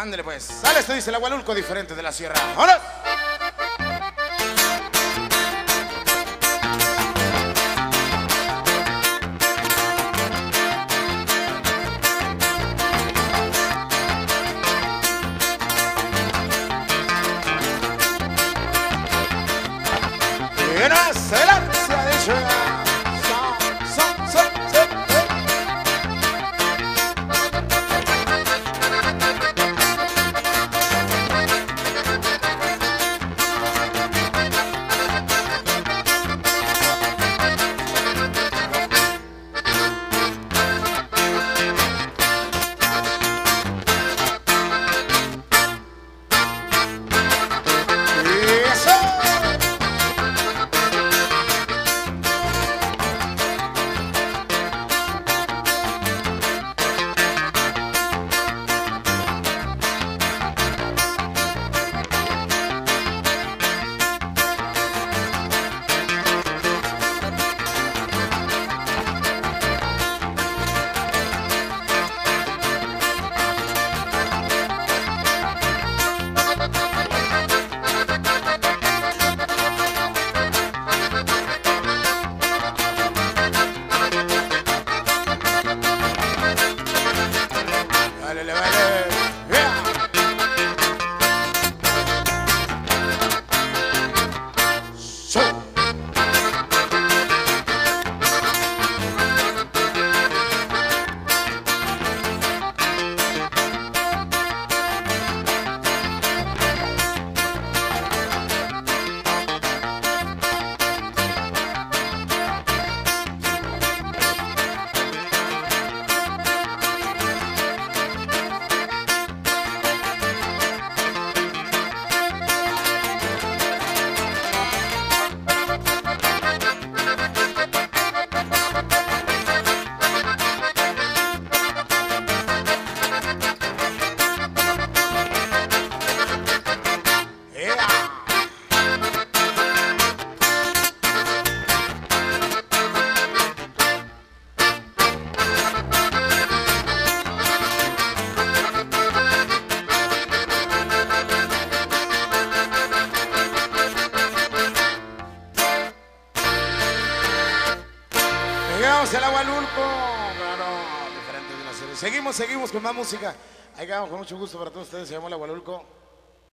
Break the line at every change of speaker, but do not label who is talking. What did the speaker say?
Ándale pues. Sale, esto dice el Agualulco diferente de la sierra. ¡Vámonos! Le vale. Llegamos al Agualulco, claro, diferente de la serie. Seguimos, seguimos con más música. Ahí quedamos con mucho gusto para todos ustedes. Se llama el Agualulco.